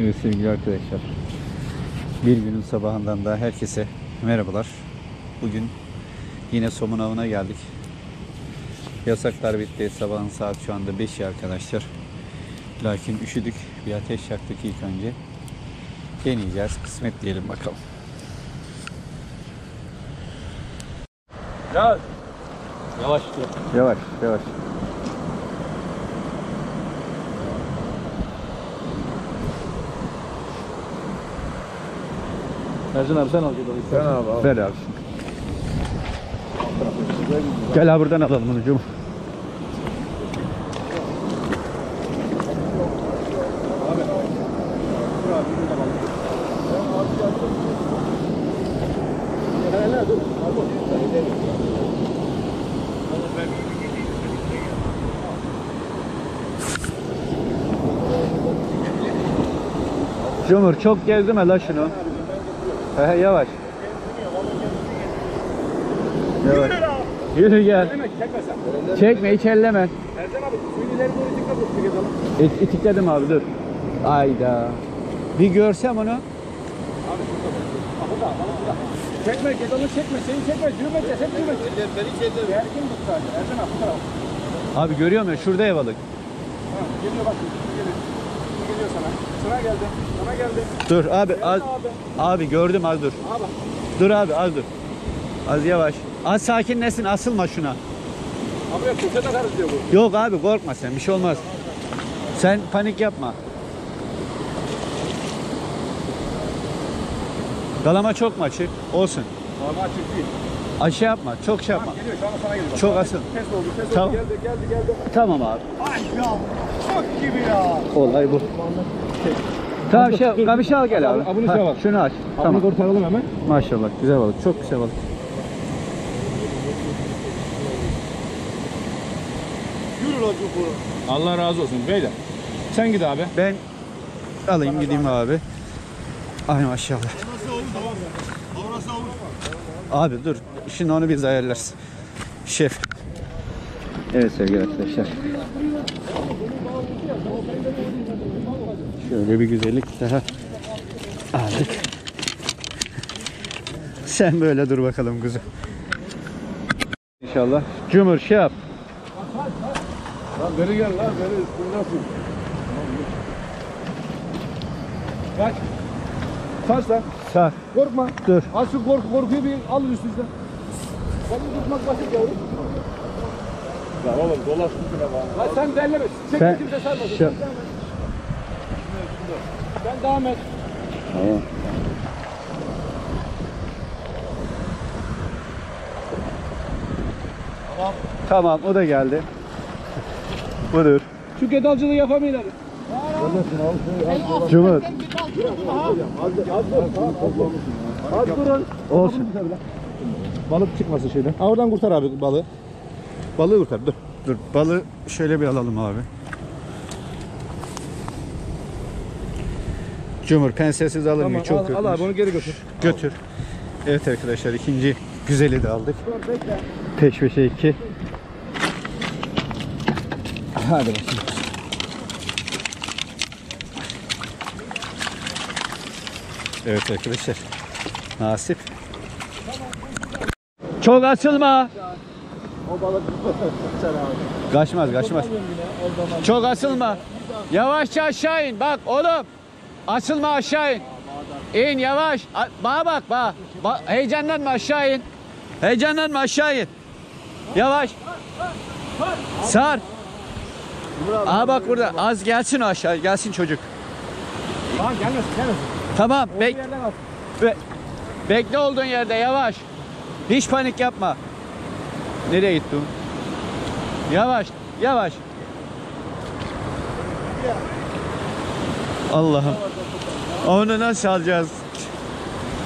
Evet sevgili arkadaşlar. Bir günün sabahından da herkese merhabalar. Bugün yine somun avına geldik. Yasaklar bitti. Sabahın saat şu anda 5'i arkadaşlar. Lakin üşüdük. Bir ateş yaktık ilk önce. Deneyeceğiz. Kısmet diyelim bakalım. Yavaş. Yavaş. Yavaş yavaş. Ercan abi sen al gel Sen abi al. Ver abi. Gel abi buradan alalım bunu Cum. Cumhur çok gezdirme la şunu. He he yavaş. Yavaş. Yürü gel. Çekme hiç elleme. Ercan abi suyun ileri doğru. Çek edelim. İt, itikledim abi dur. Ayda. Bir görsem onu. Abi şurada bak. Aha da bana da. Çekme gedonu çekme. Seni çekme. Düğme kes. Hep düğme kes. Beni çekme. Gergin tut sadece. Ercan abi bu tarafa. Abi görüyor musun? Şurada ev balık. Ha, geliyor bak. Geliyor. Sana. Sana geldi. Sana geldi. Dur abi. Az, abi. abi gördüm az dur. Abi. Dur abi az dur. Az yavaş. Az sakinleşsin asılma şuna. Abi köşe takarız diyor bu. Yok abi korkma sen bir şey olmaz. Sen panik yapma. Dalama çok mu açık? Olsun. Normal açık değil. Aşı yapma. Çok şey yapma. Tamam geliyor. Şu anda sana geliyor. Çok asıl. Test oldu. Test Tamam. oldu. Geldi geldi geldi. Tamam abi. Ay ya. Çok gibi ya. Olay bu. Tamam şey, kamışı al gel abi. Abi, Ha, şey bak. Şunu aç. Tamam. Tamam. Bunu kurtaralım hemen. Maşallah güzel balık. Çok güzel balık. Yürü lan çukur. Allah razı olsun beyler. Sen git abi. Ben alayım gideyim abi. Ay maşallah. Abi dur. Şimdi onu biz ayarlarız. Şef. Evet sevgili arkadaşlar. Şöyle bir güzellik daha aldık. Sen böyle dur bakalım kuzu. İnşallah. Cumhur şey yap. Lan beri gel lan beri üstündesın. Kaç. Kaç lan. Sağ. Korkma. Dur. Al şu korku korkuyu bir al üstünüzden. Seni tutmak basit yavrum. Ya oğlum dolaş üstüne bana. Lan sen delleme. Çek Sen- kimse sarmasın. Şu- Sen devam et. Sen et. Tamam. Tamam o da geldi. Budur. Şu gedalcılığı yapamayın hadi. Cumhur. Az durun. Olsun. Balık çıkmasın şeyden. Ha oradan kurtar abi balığı. Balığı kurtar dur. Dur balı şöyle bir alalım abi. Cumhur pensesiz alınmıyor. Çok al, al abi onu geri götür. Götür. Evet arkadaşlar ikinci güzeli de aldık. Peş peşe iki. Hadi bakayım. Evet arkadaşlar. Nasip. Çok açılma. O balık abi. Kaçmaz kaçmaz. Çok asılma. Yavaşça aşağı in. Bak oğlum. Asılma aşağı in. İn yavaş. Bana bak bak. Ba- Heyecanlanma aşağı in. Heyecanlanma aşağı in. Yavaş. Sar. Aa bak burada. Az gelsin aşağı. Gelsin çocuk. Tamam gelmesin gelmesin. Tamam. Bek be- bekle olduğun yerde yavaş. Hiç panik yapma. Nereye gittin? Yavaş. Yavaş. Allah'ım. Onu nasıl alacağız?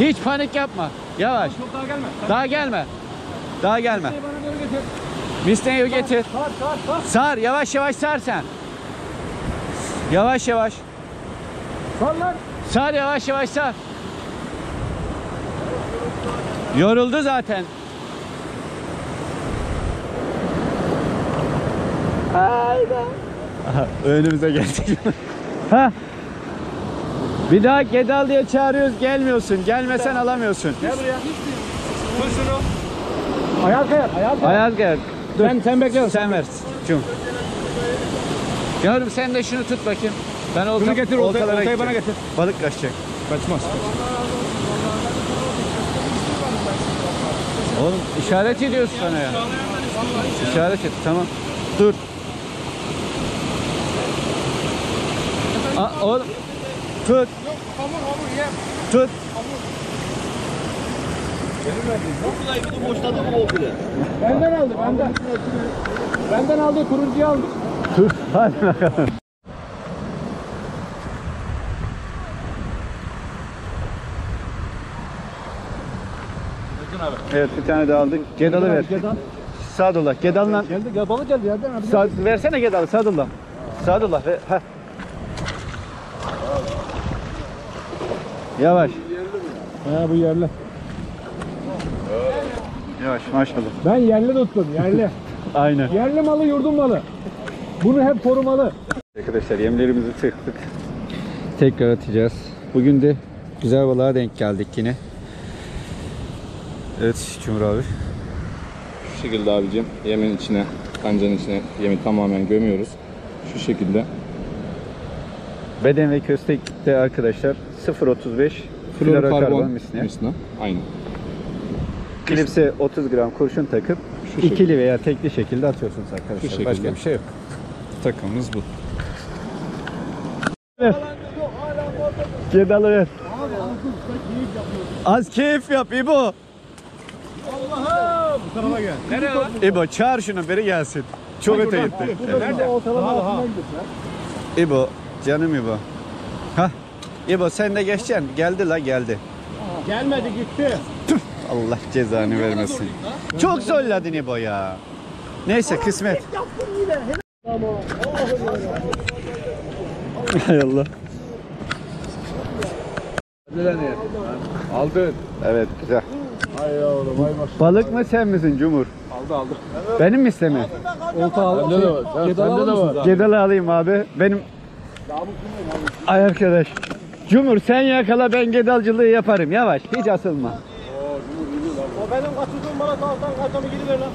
Hiç panik yapma. Yavaş. Çok daha gelme. Daha gelme. Daha gelme. Misneyi getir. Sar sar sar. Sar. Yavaş yavaş sar sen. Yavaş yavaş. Sar lan. Sar yavaş yavaş sar. Yoruldu zaten. Hayda. Aha, önümüze geldik. ha Bir daha Gedal diye çağırıyoruz gelmiyorsun. Gelmesen alamıyorsun. Gel buraya. Tut şunu. Ayağa kayar. Ayağa kayar. Ayaz gel. Dur. Sen, sen bekle. Sen ver. Cum. Yavrum sen de şunu tut bakayım. Ben olta, Bunu getir, oltayı- gideceğim. bana getir. Balık kaçacak. Kaçmaz. Oğlum işaret ediyorsun sana ya. İşaret et tamam. Dur. Aa, oğlum. Tut. Hamur hamur ye. Tut. Benden aldı benden. Benden aldı turuncuyu aldı. Tut. Hadi bakalım. Evet bir tane daha aldık. Gedalı ver. Gedal. Sadullah. Gedal'la Geldi gel balık geldi yerden abi. Sa versene Gedalı Sadullah. Sadullah ver. Heh. Yavaş. Ha bu yerli. Yavaş maşallah. Ben yerli tuttum yerli. Aynen. yerli malı yurdum malı. Bunu hep korumalı. Arkadaşlar yemlerimizi tıktık. Tekrar atacağız. Bugün de güzel balığa denk geldik yine. Evet Cumhur abi. Şu şekilde abicim yemin içine, kancanın içine yemi tamamen gömüyoruz. Şu şekilde Beden ve köstekte arkadaşlar 0.35 florokarbon misli. misli. Aynen. Klipse 30 gram kurşun takıp Şu şekilde. ikili veya tekli şekilde atıyorsunuz arkadaşlar. Şu Başka şekilde. bir şey yok. Takımımız bu. Gedalı ver. Az keyif yap İbo. Bu tarafa gel. Nereye lan? İbo çağır şunu beri gelsin. Çok öte gitti. Nerede? Ortalama altına gidiyorsun. İbo canım İbo. Hah. İbo sen de geçeceksin. Geldi la geldi. Gelmedi gitti. Allah cezanı vermesin. Çok zorladın İbo ya. Neyse kısmet. Hay Allah. Aldın. Evet güzel. Yavrum. Balık mı sen misin Cumhur? Aldı aldı. Benim mi isteme? Olta aldı. Bende de var. Sende de var. Gedalı alayım abi. Benim Ay arkadaş. Cumhur sen yakala ben gedalcılığı yaparım. Yavaş hiç asılma. O benim kaçırdığım bana sağdan kaçamı geri ver lan.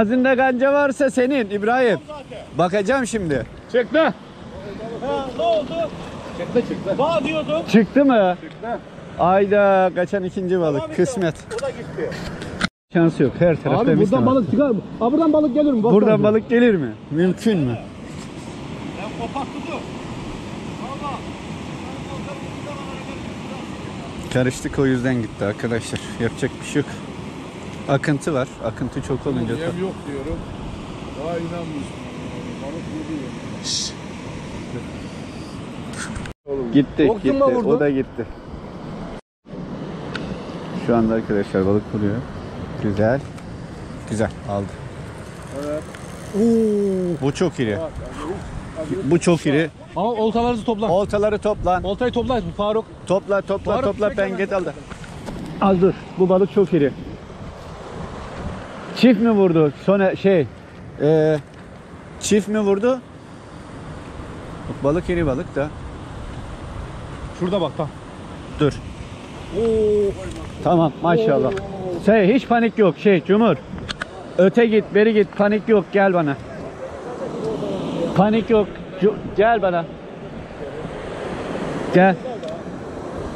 Ağzında kanca varsa senin İbrahim. Bakacağım şimdi. Çekti. Ha ne oldu? Çıktı çıktı. Bağ diyordum. Çıktı mı? Çıktı. Ayda kaçan ikinci balık. Kısmet. O da gitti. Şansı yok. Her tarafta Abi buradan var. balık çıkar mı? Abi buradan balık gelir mi? Bak Buradan abi. balık gelir mi? Mümkün mü? Ben. Valla. Karıştık o yüzden gitti arkadaşlar. Yapacak bir şey yok. Akıntı var. Akıntı çok olunca Yem yok diyorum. Daha inanmıyorsun. Balık geliyor. Gitti, gitti. O da gitti. Şu anda arkadaşlar balık vuruyor. Güzel. Güzel aldı. Bu çok iri. Bu çok iri. Ama oltalarınızı topla. Oltaları toplan. Oltayı topla Faruk. Topla topla Faruk, topla ben get aldı. Al dur. Bu balık çok iri. Çift mi vurdu? Sonra şey e, çift mi vurdu? Bak, Balık iri balık da. Şurada bak tam. Dur. Tamam maşallah. Şey hiç panik yok şey Cumhur. Öte git beri git panik yok gel bana. Panik yok. Cu- gel bana. Gel.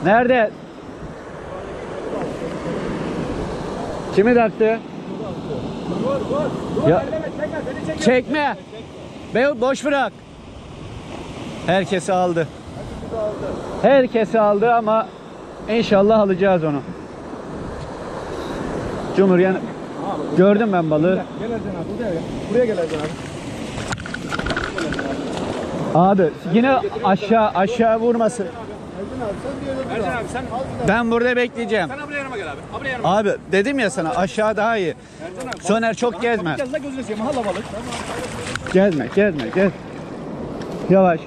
Nerede? Kimi taktı? Ya, çekme. Be boş bırak. Herkesi aldı. Herkesi aldı ama inşallah alacağız onu. Cumhur yani gördüm ben balığı. Gel Ercan abi buraya gel. Buraya gel Ercan abi. Abi yine aşağı aşağı vurmasın. Ercan abi sen Ben burada bekleyeceğim. sen buraya yanıma gel abi. Yanıma. Dedim ya sana aşağı daha iyi. Ercan abi. Soner çok gezme. Gel la seveyim. Balık. Gezme, gezme, gez. Yavaş.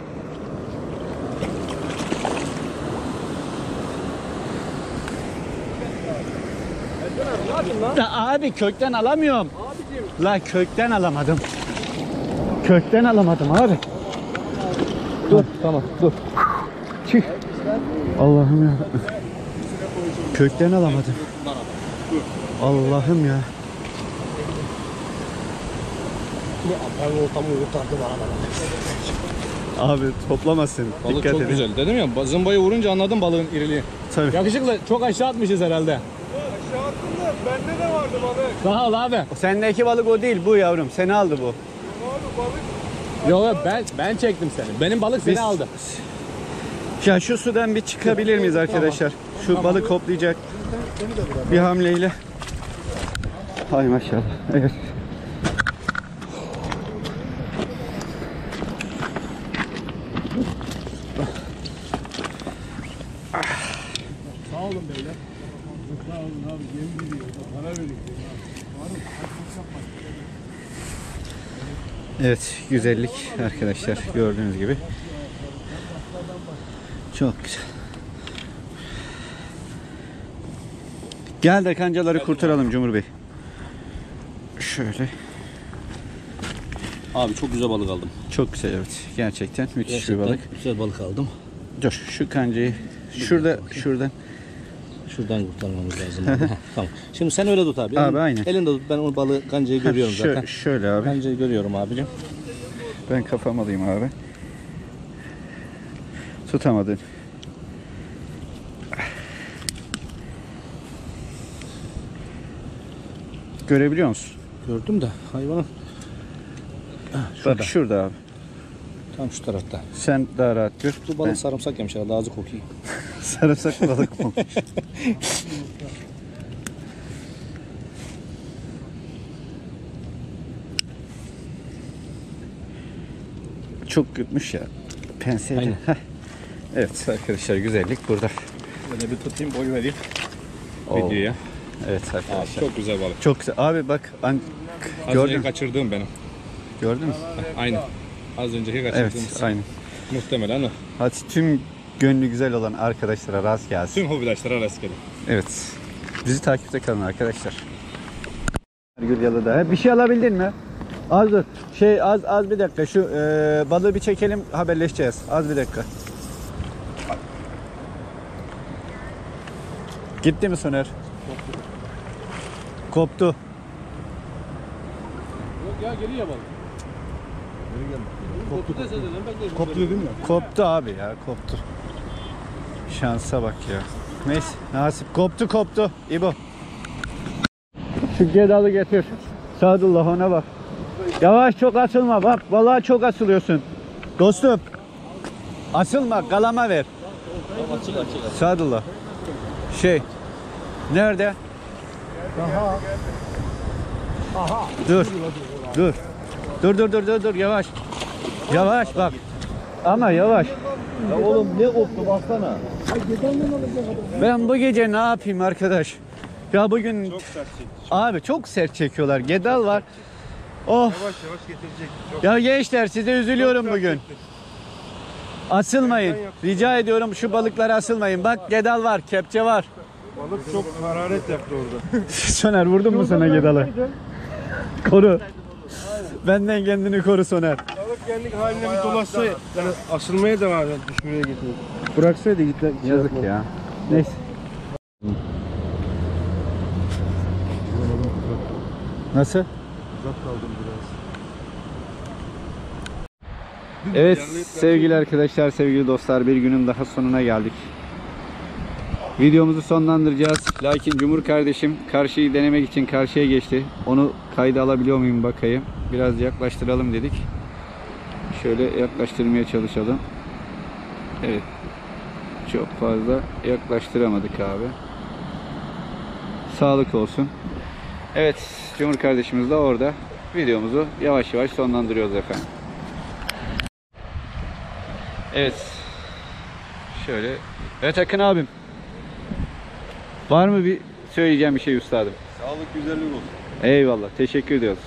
Ne yapayım lan? Da abi kökten alamıyorum. La kökten alamadım. Kökten alamadım abi. Dur tamam dur. Çık. Allah'ım ya. Kökten alamadım. Allah'ım ya. Abi toplamasın. Balık Dikkat çok edin. güzel. Dedim ya zımbayı vurunca anladım balığın iriliği. Tabii. Yakışıklı çok aşağı atmışız herhalde. Bende de vardı balık. Sağ ol abi. Sendeki balık o değil bu yavrum. Seni aldı bu. Abi balık Yok yok ben ben çektim seni. Benim balık seni Biz- aldı. Ya şu sudan bir çıkabilir miyiz arkadaşlar? Şu balık hoplayacak bir hamleyle. Hay maşallah. Evet. Sağ olun beyler. Sağ olun abi. Yem gidiyor. Para verdik. Evet, güzellik arkadaşlar gördüğünüz gibi. Çok güzel. Gel de kancaları kurtaralım Cumhur Bey. Şöyle. Abi çok güzel balık aldım. Çok güzel evet. Gerçekten müthiş Gerçekten bir balık. güzel balık aldım. Dur şu kancayı şurada şuradan. Şuradan kurtarmamız lazım. Tamam. Şimdi sen öyle tut abi. Abi, aynen. Elinde tut. Ben o balığı kancayı görüyorum Şö- zaten. Şöyle abi. Kancayı görüyorum abicim. Ben kafam alayım abi. Tutamadın. Görebiliyor musun? Gördüm de hayvanın Bak şurada abi. tam şu tarafta. Sen daha rahat gör. Bu balık sarımsak yemiş herhalde ağzı kokuyor. Sarımsak balık mı? Çok yutmuş ya. Penseyle. Evet arkadaşlar güzellik burada. De bir tutayım boy vereyim. Oo. Videoya. Evet Abi arkadaşlar. çok güzel balık. Çok güzel. Abi bak an... Az gördün, önce kaçırdığım benim. gördün mü? Aynı. Az önceki Evet kaçırdığımız. aynı. Muhtemelen o. Hadi tüm gönlü güzel olan arkadaşlara rast gelsin. Tüm hobidaşlara rastgele. Evet. Bizi takipte kalın arkadaşlar. Gül Yalı'da. Bir şey alabildin mi? Az dur. Şey az az bir dakika. Şu e, balığı bir çekelim haberleşeceğiz. Az bir dakika. Gitti mi Soner? Koptu. Yok ya ben de. Koptu dedim ya. Koptu abi ya koptu. Şansa bak ya. Neyse nasip koptu koptu. İbo. Şu gedalı getir. Sadullah ona bak. Yavaş çok asılma bak vallahi çok asılıyorsun. Dostum. Asılma kalama ver. Sadullah. Şey. Nerede? Aha. Aha. Dur. Dur. Dur dur dur dur dur yavaş. Yavaş bak. Ama yavaş. oğlum ne koptu baksana. Ben bu gece ne yapayım arkadaş? Ya bugün Çok sert çekti. abi çok sert çekiyorlar. Gedal var. Of. Yavaş yavaş getirecek. Çok Ya gençler size üzülüyorum bugün. Asılmayın. Rica ediyorum şu balıklara asılmayın. Bak gedal var, kepçe var. Balık çok hararet yaptı orada. Soner vurdun mu sana gedalı? Koru. Benden kendini koru Soner. Balık kendi haline bir dolaşsa yani asılmaya devam et düşmeye gitmiyor. Bıraksaydı git. Yazık ya. Neyse. Nasıl? Uzak kaldım biraz. Evet sevgili arkadaşlar, sevgili dostlar bir günün daha sonuna geldik. Videomuzu sonlandıracağız. Lakin Cumhur kardeşim karşıyı denemek için karşıya geçti. Onu kayda alabiliyor muyum bakayım. Biraz yaklaştıralım dedik. Şöyle yaklaştırmaya çalışalım. Evet. Çok fazla yaklaştıramadık abi. Sağlık olsun. Evet Cumhur kardeşimiz de orada. Videomuzu yavaş yavaş sonlandırıyoruz efendim. Evet. Şöyle. Evet Akın abim. Var mı bir söyleyeceğim bir şey üstadım? Sağlık güzellik olsun. Eyvallah. Teşekkür ediyoruz.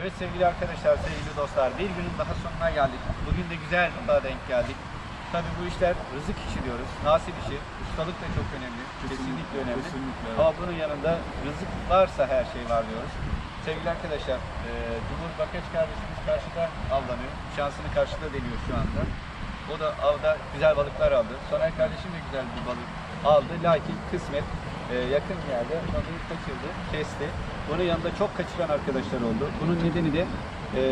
Evet sevgili arkadaşlar, sevgili dostlar. Bir günün daha sonuna geldik. Bugün de güzel bir denk geldik. Tabii bu işler rızık işi diyoruz. Nasip işi. Ustalık da çok önemli. Kesinlikle, önemli. Kesinlikle. Ama bunun yanında rızık varsa her şey var diyoruz. Sevgili arkadaşlar, e, Cumhur Bakaç kardeşimiz karşıda avlanıyor. Şansını karşıda deniyor şu anda. O da avda güzel balıklar aldı. Soner kardeşim de güzel bir balık aldı. Lakin kısmet e, yakın yerde balığı kaçırdı, kesti. Bunun yanında çok kaçıran arkadaşlar oldu. Bunun nedeni de e,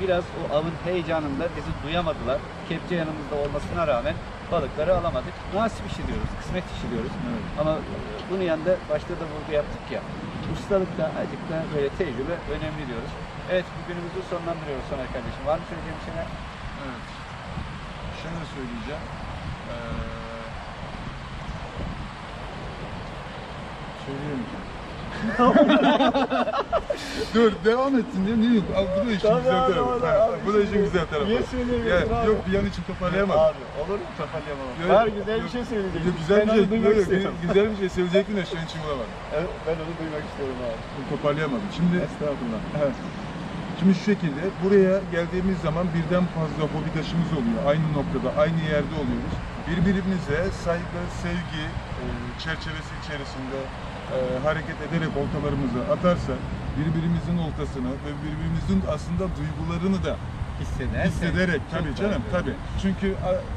biraz o avın heyecanında bizi duyamadılar. Kepçe yanımızda olmasına rağmen balıkları alamadık. Nasip işi diyoruz, kısmet işi diyoruz. Ama e, bunun yanında başta da vurgu yaptık ya. Ustalık da azıcık da böyle tecrübe önemli diyoruz. Evet bugünümüzü sonlandırıyoruz Soner kardeşim. Var mı söyleyeceğim bir şeyler? Evet. Şunu söyleyeceğim. Ee, söyleyemeyeceğim. Dur devam etsin diye niye yok? Al, bu da işin güzel tarafı. Ha, bu da işin güzel tarafı. Niye söyleyemiyorsun Ya, abi? Yok bir an için toparlayamadım. Abi olur mu toparlayamam. Var güzel bir şey söyleyeceksin. Yok, güzel bir şey, duymak istiyorum. güzel bir şey söyleyecektim de şu an için bulamadım. Evet, ben onu duymak istiyorum abi. Toparlayamadım. Şimdi Estağfurullah. Evet. Şimdi şu şekilde buraya geldiğimiz zaman birden fazla hobidaşımız oluyor. Aynı noktada, aynı yerde oluyoruz. Birbirimize saygı, sevgi e, çerçevesi içerisinde hareket ederek oltalarımızı atarsak birbirimizin oltasını ve birbirimizin aslında duygularını da hissederek tabii canım tabii. Çünkü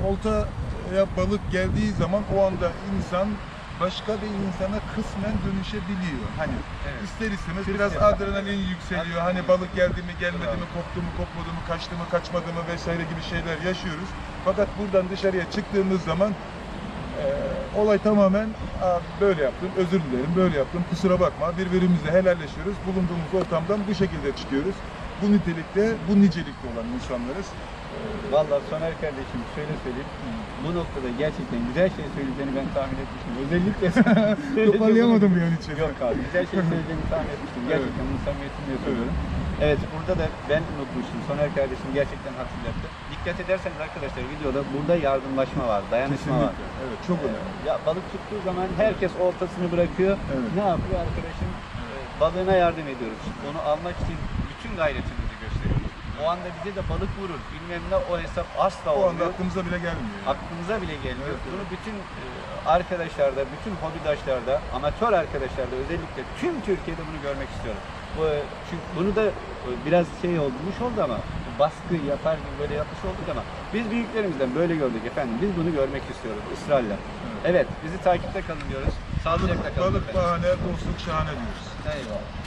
oltaya balık geldiği zaman o anda insan başka bir insana kısmen dönüşebiliyor. Hani Evet. ister istemez biraz adrenalin yükseliyor. Hani balık geldi mi, gelmedi mi, koptu mu, kopmadı mı, kaçtı mı, kaçmadı mı vesaire gibi şeyler yaşıyoruz. Fakat buradan dışarıya çıktığımız zaman e, olay tamamen "Aa, böyle yaptım, özür dilerim, böyle yaptım, kusura bakma. Birbirimizle helalleşiyoruz. Bulunduğumuz ortamdan bu şekilde çıkıyoruz. Bu nitelikte, bu nicelikte olan insanlarız. Vallahi Soner kardeşim şöyle söyleyeyim. Bu noktada gerçekten güzel şey söyleyeceğini ben tahmin etmiştim. Özellikle Toparlayamadım bir an için. Yok abi güzel şey söyleyeceğini tahmin etmiştim. Gerçekten bunu samimiyetimle söylüyorum. Evet burada da ben unutmuştum. Soner kardeşim gerçekten hatırlattı. Dikkat ederseniz arkadaşlar videoda burada yardımlaşma var, dayanışma var. Kesinlikle. Evet, çok önemli. Ya balık tuttuğu zaman herkes oltasını bırakıyor. Evet. Ne yapıyor arkadaşım? Ee, Balığına yardım ediyoruz. Onu almak için bütün gayretimizi gösteriyoruz. O anda bize de balık vurur. Bilmem ne o hesap asla O anda olmuyor. aklımıza bile gelmiyor. yani. Aklımıza bile gelmiyor. Evet, Bunu bütün e, arkadaşlarda, bütün hobidaşlarda, amatör arkadaşlarda özellikle tüm Türkiye'de bunu görmek istiyorum. E, çünkü bunu da e, biraz şey olmuş oldu ama baskı yapar gibi böyle yapmış olduk ama biz büyüklerimizden böyle gördük efendim. Biz bunu görmek istiyoruz ısrarla. Evet, bizi takipte kalın diyoruz. Sağlıcakla kalın. Balık bahane, dostluk şahane diyoruz. Eyvallah.